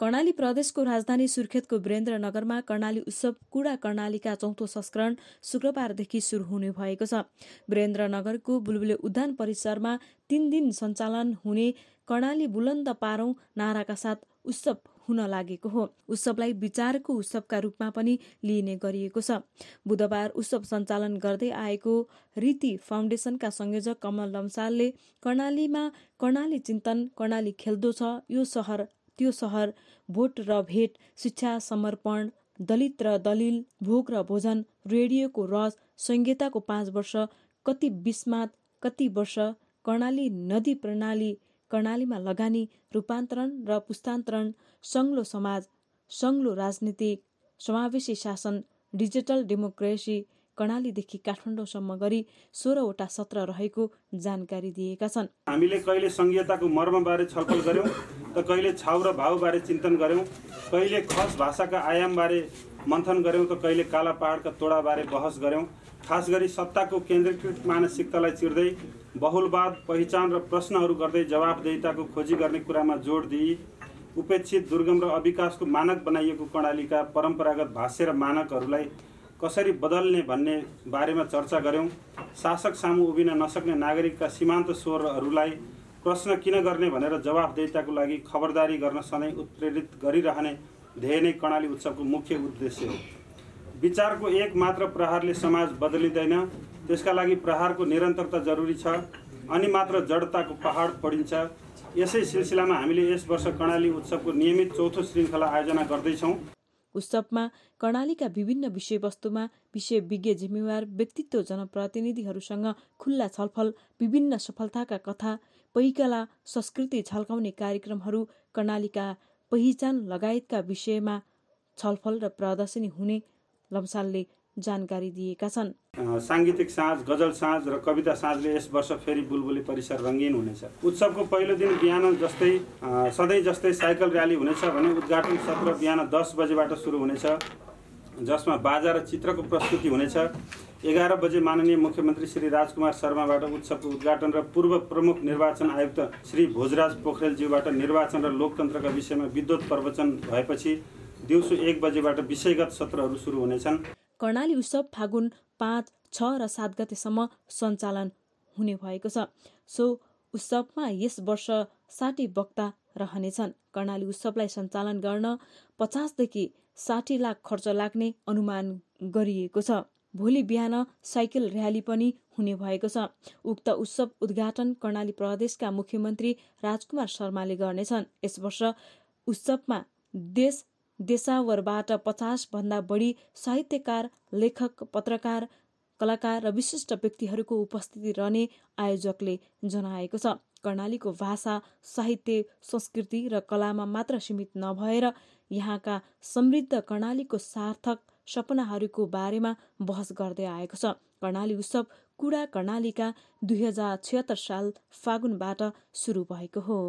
कर्णाली प्रदेशको राजधानी सुर्खेतको वीरेन्द्रनगरमा कर्णाली उत्सव कुडा कर्णालीका चौथो संस्करण शुक्रबारदेखि सुरु हुने भएको छ। वीरेन्द्रनगरको बुलबुले उद्यान परिसरमा तीन दिन सञ्चालन हुने कर्णाली बुलन्द पारौं नाराका साथ उत्सव हुन लागेको हो। उत्सवलाई विचारको उत्सवका रूपमा पनि लिइने गरिएको छ। बुधबार उत्सव सञ्चालन गर्दै आएको रीति फाउन्डेसनका संयोजक कमल लम्सालले कर्णालीमा कर्णाली चिन्तन कर्णाली खेल्दो छ यो सहर त्यो सहर भोट र भेट शिक्षा समर्पण दलित र दलिल भोग र भोजन रेडियोको रस संहिताको पाँच वर्ष कति बिस्मात कति वर्ष कर्णाली नदी प्रणाली कर्णालीमा लगानी रूपान्तरण र पुस्तान्तरण सङ्लो समाज सङ्लो राजनीतिक समावेशी शासन डिजिटल डेमोक्रेसी कर्णालीदेखि काठमाडौँसम्म गरी सोह्रवटा सत्र रहेको जानकारी दिएका छन्। हामीले कहिले संहिताको मर्मबारे छलफल गर्यौँ त कहिले छाउ र भाउबारे चिन्तन गऱ्यौँ कहिले खस भाषाका आयामबारे मन्थन गऱ्यौँ त कहिले काला पहाडका तोडाबारे बहस गऱ्यौँ। खास गरी सत्ताको केन्द्रीकृत मानसिकतालाई चिर्दै बहुलवाद पहिचान र प्रश्नहरू गर्दै जवाबदेहिताको खोजी गर्ने कुरामा जोड दिई उपेक्षित दुर्गम र अविकासको मानक बनाइएको कर्णालीका परम्परागत भाष्य र मानकहरूलाई कसरी बदल्ने भन्ने बारेमा चर्चा गऱ्यौँ। शासक सामु उभिन नसक्ने नागरिकका सीमान्त स्वरहरूलाई प्रश्न किन गर्ने भनेर जवाफदेहिताको लागि खबरदारी गर्न सधैँ उत्प्रेरित गरिरहने ध्येय नै कर्णाली उत्सवको मुख्य उद्देश्य हो। विचारको एक मात्र प्रहारले समाज बदलिँदैन त्यसका लागि प्रहारको निरन्तरता जरुरी छ अनि मात्र जडताको पहाड पढिन्छ यसै सिलसिलामा हामीले यस वर्ष कर्णाली उत्सवको नियमित चौथो श्रृङ्खला आयोजना गर्दैछौँ। उत्सवमा कर्णालीका विभिन्न विषयवस्तुमा विषय विज्ञ जिम्मेवार व्यक्तित्व जनप्रतिनिधिहरूसँग खुल्ला छलफल विभिन्न सफलताका कथा पहिकला संस्कृति झल्काउने कार्यक्रमहरू कर्णालीका पहिचान लगायतका विषयमा छलफल र प्रदर्शनी हुने लम्सालले जानकारी दिएका छन्। साङ्गीतिक साँझ गजल साँझ र कविता साँझले यस वर्ष फेरि बुलबुली परिसर रङ्गीन हुनेछ। उत्सवको पहिलो दिन बिहान जस्तै सधैँ जस्तै साइकल र्याली हुनेछ भने उद्घाटन सत्र बिहान दस बजेबाट सुरु हुनेछ। जसमा बाजा र चित्रको प्रस्तुति हुनेछ। एघार बजे माननीय मुख्यमन्त्री श्री राजकुमार शर्माबाट उत्सवको उद्घाटन र पूर्व प्रमुख निर्वाचन आयुक्त श्री भोजराज पोखरेलज्यूबाट निर्वाचन र लोकतन्त्रका विषयमा विद्युत प्रवचन भएपछि दिउँसो एक बजेबाट विषयगत सत्रहरू सुरु हुनेछन्। कर्णाली उत्सव फागुन पाँच छ र सात गतेसम्म सञ्चालन हुने भएको छ। सो उत्सवमा यस वर्ष साठी वक्ता रहनेछन्। कर्णाली उत्सवलाई सञ्चालन गर्न पचासदेखि साठी लाख खर्च लाग्ने अनुमान गरिएको छ। भोलि बिहान साइकल र्याली पनि हुने भएको छ। उक्त उत्सव उद्घाटन कर्णाली प्रदेशका मुख्यमन्त्री राजकुमार शर्माले गर्नेछन्। यस वर्ष उत्सवमा देश देशावरबाट पचासभन्दा बढी साहित्यकार लेखक पत्रकार कलाकार र विशिष्ट व्यक्तिहरूको उपस्थिति रहने आयोजकले जनाएको छ। कर्णालीको भाषा साहित्य संस्कृति र कलामा मात्र सीमित नभएर यहाँका समृद्ध कर्णालीको सार्थक सपनाहरूको बारेमा बहस गर्दै आएको छ। कर्णाली उत्सव कुडा कर्णालीका दुई हजार छिहत्तर साल फागुनबाट सुरु भएको हो।